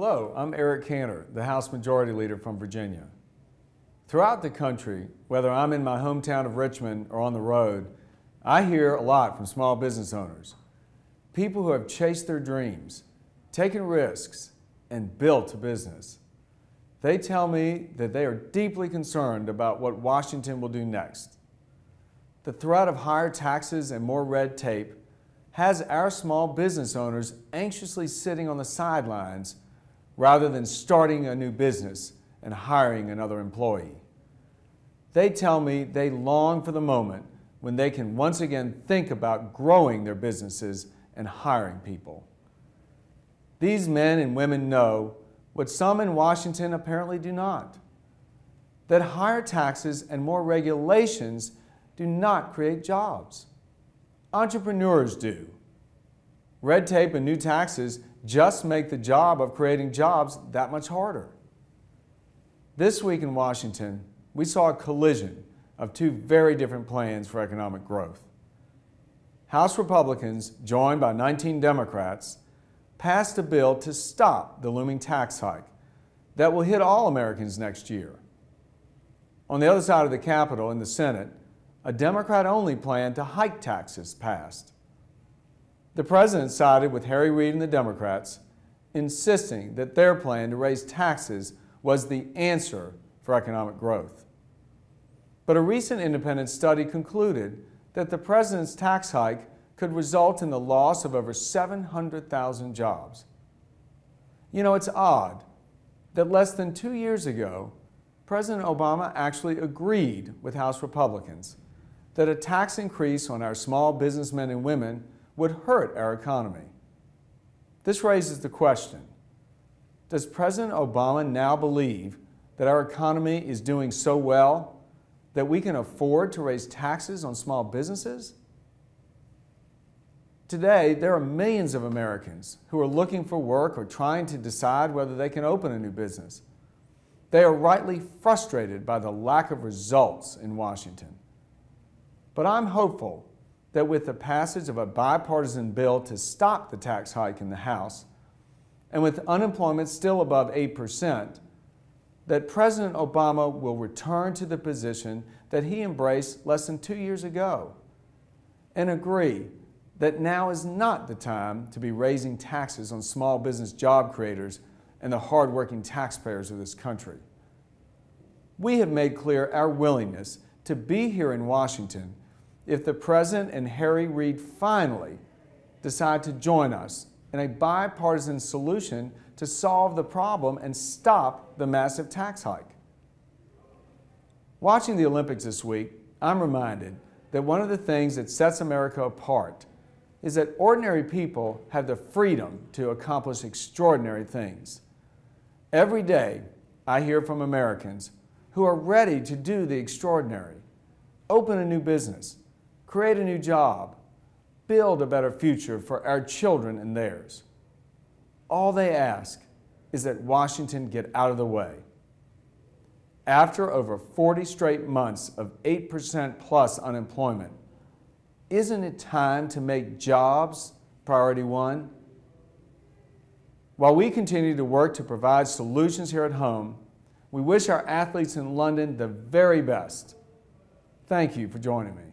Hello, I'm Eric Cantor, the House Majority Leader from Virginia. Throughout the country, whether I'm in my hometown of Richmond or on the road, I hear a lot from small business owners. People who have chased their dreams, taken risks, and built a business. They tell me that they are deeply concerned about what Washington will do next. The threat of higher taxes and more red tape has our small business owners anxiously sitting on the sidelines rather than starting a new business and hiring another employee. They tell me they long for the moment when they can once again think about growing their businesses and hiring people. These men and women know what some in Washington apparently do not that higher taxes and more regulations do not create jobs. Entrepreneurs do. Red tape and new taxes just make the job of creating jobs that much harder. This week in Washington, we saw a collision of two very different plans for economic growth. House Republicans, joined by 19 Democrats, passed a bill to stop the looming tax hike that will hit all Americans next year. On the other side of the Capitol, in the Senate, a Democrat only plan to hike taxes passed. The president sided with Harry Reid and the Democrats, insisting that their plan to raise taxes was the answer for economic growth. But a recent independent study concluded that the president's tax hike could result in the loss of over 700,000 jobs. You know, it's odd that less than two years ago, President Obama actually agreed with House Republicans that a tax increase on our small businessmen and women would hurt our economy. This raises the question, does President Obama now believe that our economy is doing so well that we can afford to raise taxes on small businesses? Today, there are millions of Americans who are looking for work or trying to decide whether they can open a new business. They are rightly frustrated by the lack of results in Washington. But I'm hopeful that with the passage of a bipartisan bill to stop the tax hike in the House, and with unemployment still above 8%, that President Obama will return to the position that he embraced less than two years ago and agree that now is not the time to be raising taxes on small business job creators and the hardworking taxpayers of this country. We have made clear our willingness to be here in Washington if the President and Harry Reid finally decide to join us in a bipartisan solution to solve the problem and stop the massive tax hike. Watching the Olympics this week, I'm reminded that one of the things that sets America apart is that ordinary people have the freedom to accomplish extraordinary things. Every day, I hear from Americans who are ready to do the extraordinary, open a new business, create a new job, build a better future for our children and theirs. All they ask is that Washington get out of the way. After over 40 straight months of 8% plus unemployment, isn't it time to make jobs priority one? While we continue to work to provide solutions here at home, we wish our athletes in London the very best. Thank you for joining me.